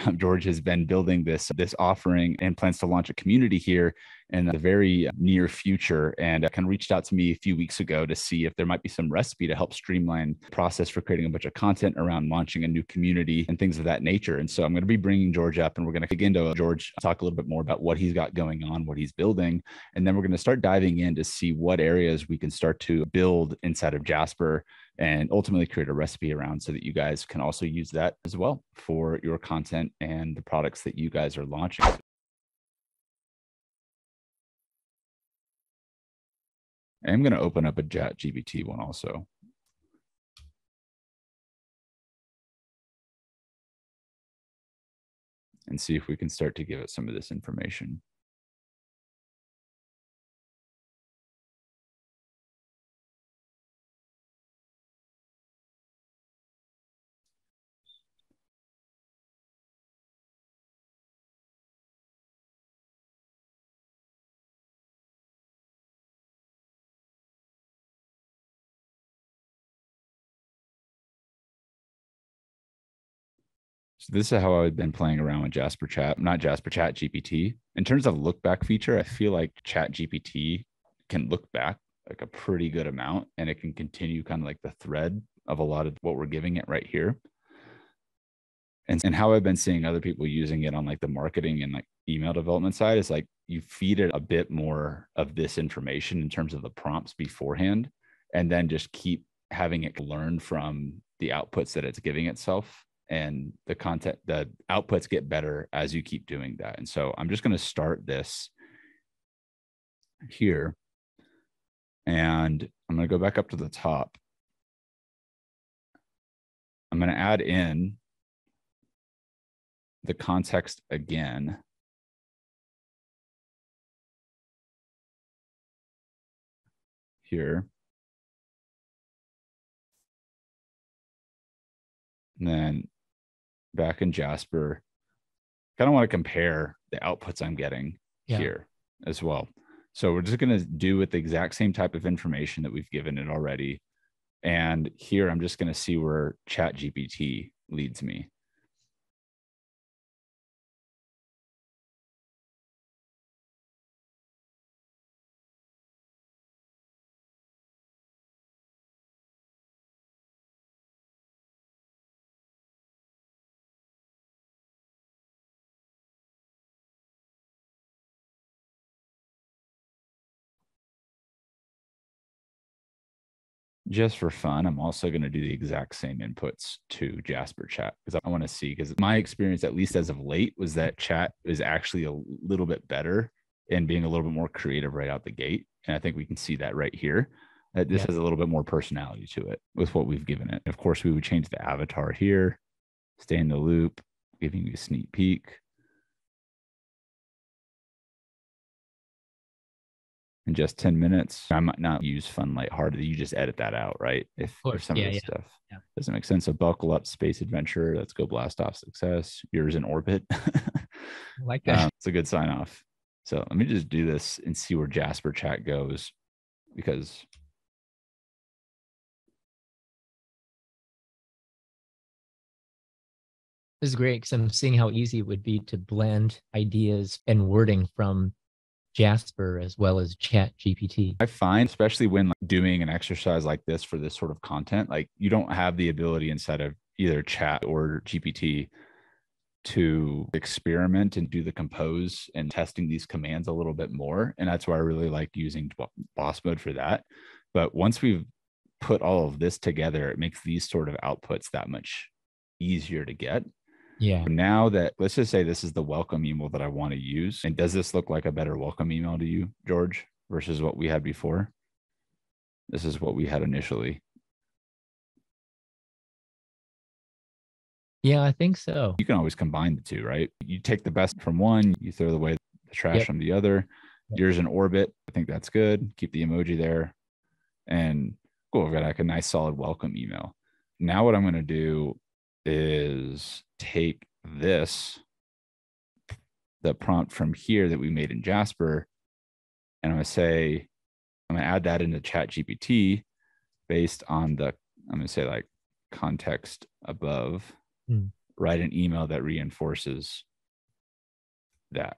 George has been building this this offering and plans to launch a community here in the very uh, near future. And uh, kind of reached out to me a few weeks ago to see if there might be some recipe to help streamline process for creating a bunch of content around launching a new community and things of that nature. And so I'm going to be bringing George up and we're going to dig into uh, George, talk a little bit more about what he's got going on, what he's building. And then we're going to start diving in to see what areas we can start to build inside of Jasper and ultimately create a recipe around so that you guys can also use that as well for your content and the products that you guys are launching. I'm going to open up a chat GPT one also. And see if we can start to give it some of this information. So this is how I've been playing around with Jasper Chat, not Jasper Chat GPT. In terms of look back feature, I feel like Chat GPT can look back like a pretty good amount and it can continue kind of like the thread of a lot of what we're giving it right here. And, and how I've been seeing other people using it on like the marketing and like email development side is like you feed it a bit more of this information in terms of the prompts beforehand and then just keep having it learn from the outputs that it's giving itself and the content the outputs get better as you keep doing that. And so i'm just going to start this here and i'm going to go back up to the top. I'm going to add in the context again. Here. And then back in Jasper, kind of want to compare the outputs I'm getting yeah. here as well. So we're just going to do with the exact same type of information that we've given it already. And here I'm just going to see where Chat GPT leads me. Just for fun, I'm also going to do the exact same inputs to Jasper Chat because I want to see. Because my experience, at least as of late, was that Chat is actually a little bit better and being a little bit more creative right out the gate. And I think we can see that right here. That this yeah. has a little bit more personality to it with what we've given it. Of course, we would change the avatar here, stay in the loop, giving you a sneak peek. In just 10 minutes. I might not use fun, lighthearted. You just edit that out, right? If, if some yeah, of this yeah. stuff yeah. doesn't make sense. So buckle up, space adventure. Let's go blast off success. Yours in orbit. like that. Um, it's a good sign off. So let me just do this and see where Jasper chat goes because this is great because I'm seeing how easy it would be to blend ideas and wording from Jasper as well as Chat GPT. I find, especially when doing an exercise like this for this sort of content, like you don't have the ability inside of either Chat or GPT to experiment and do the compose and testing these commands a little bit more. And that's why I really like using boss mode for that. But once we've put all of this together, it makes these sort of outputs that much easier to get yeah. Now that let's just say this is the welcome email that I want to use. And does this look like a better welcome email to you, George, versus what we had before? This is what we had initially. Yeah, I think so. You can always combine the two, right? You take the best from one, you throw away the trash yep. from the other. Yep. Yours in orbit. I think that's good. Keep the emoji there. And cool, we've got like a nice solid welcome email. Now what I'm going to do is take this, the prompt from here that we made in Jasper, and I'm going to say, I'm going to add that into Chat GPT based on the, I'm going to say like context above, mm. write an email that reinforces that.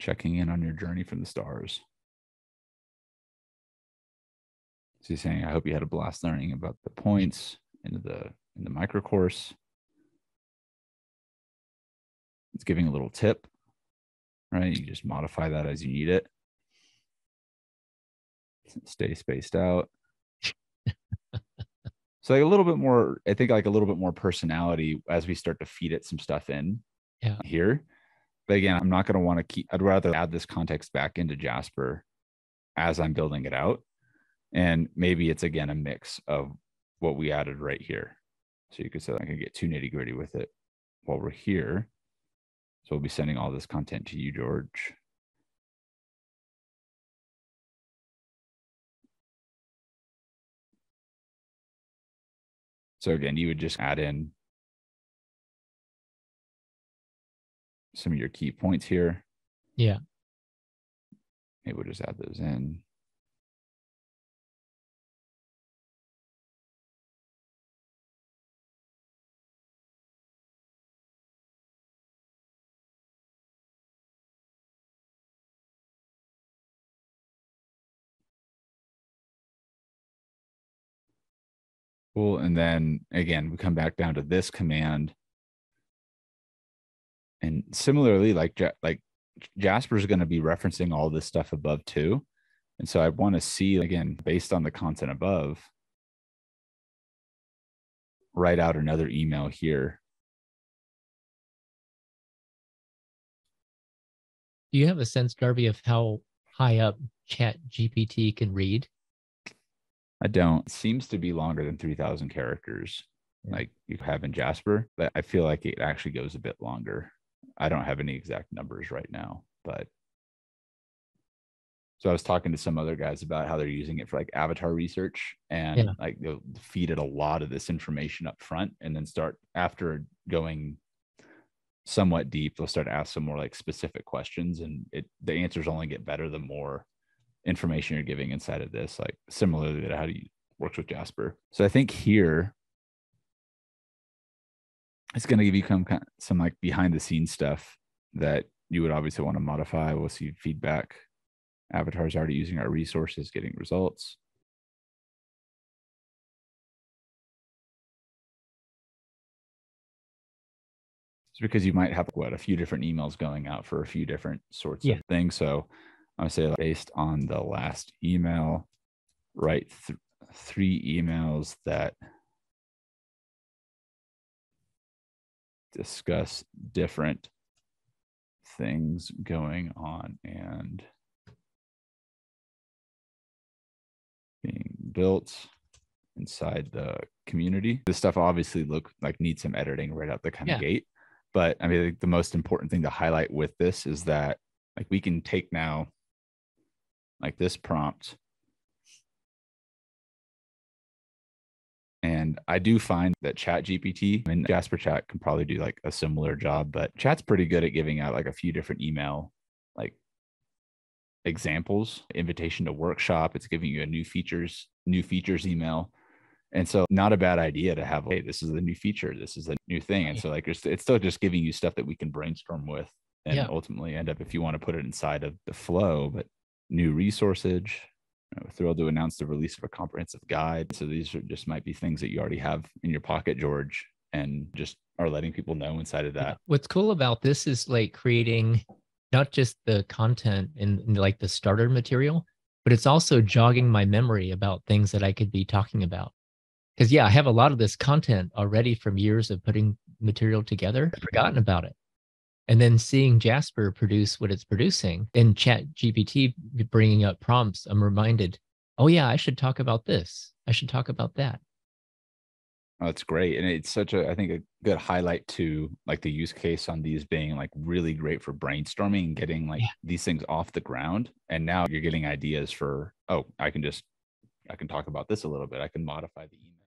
Checking in on your journey from the stars. So he's saying, I hope you had a blast learning about the points in the in the micro course. It's giving a little tip, right? You just modify that as you need it. Stay spaced out. so like a little bit more, I think like a little bit more personality as we start to feed it some stuff in Yeah. here. But again, I'm not going to want to keep, I'd rather add this context back into Jasper as I'm building it out. And maybe it's again a mix of what we added right here. So you could say I can get too nitty gritty with it while we're here. So we'll be sending all this content to you, George. So again, you would just add in some of your key points here. Yeah. Maybe we'll just add those in. Cool. And then again, we come back down to this command. And similarly, like like Jasper is going to be referencing all this stuff above too. And so I want to see again, based on the content above, write out another email here. Do you have a sense, Darby, of how high up Chat GPT can read? I don't. It seems to be longer than 3,000 characters like you have in Jasper, but I feel like it actually goes a bit longer. I don't have any exact numbers right now, but so I was talking to some other guys about how they're using it for like avatar research and Yeah. like they'll feed it a lot of this information up front and then start after going somewhat deep, they'll start to ask some more like specific questions and it the answers only get better the more information you're giving inside of this, like similarly to how do you works with Jasper. So I think here it's going to give you some some like behind the scenes stuff that you would obviously want to modify. We'll see feedback. Avatars already using our resources, getting results. It's because you might have what a few different emails going out for a few different sorts Yeah. of things. So I'm gonna say based on the last email, write th- three emails that discuss different things going on and being built inside the community. This stuff obviously look like needs some editing right out the kind Yeah. of gate. But I mean, like, the most important thing to highlight with this is that like we can take now like this prompt And I do find that Chat GPT and Jasper Chat can probably do like a similar job, but Chat's pretty good at giving out like a few different email like examples, invitation to workshop. It's giving you a new features, new features email. And so not a bad idea to have, hey, this is the new feature. This is a new thing. And so like it's, still just giving you stuff that we can brainstorm with and Yeah. ultimately end up if you want to put it inside of the flow, but new resources, thrilled to announce the release of a comprehensive guide. So these are just might be things that you already have in your pocket, George, and just are letting people know inside of that. What's cool about this is like creating not just the content in like the starter material, but it's also jogging my memory about things that I could be talking about. Because yeah, I have a lot of this content already from years of putting material together, I'd forgotten about it. And then seeing Jasper produce what it's producing and Chat GPT bringing up prompts, I'm reminded, oh yeah, I should talk about this. I should talk about that. Oh, that's great. And it's such a, I think, a good highlight to like the use case on these being like really great for brainstorming and getting like Yeah. these things off the ground. And now you're getting ideas for, oh, I can just, I can talk about this a little bit. I can modify the email.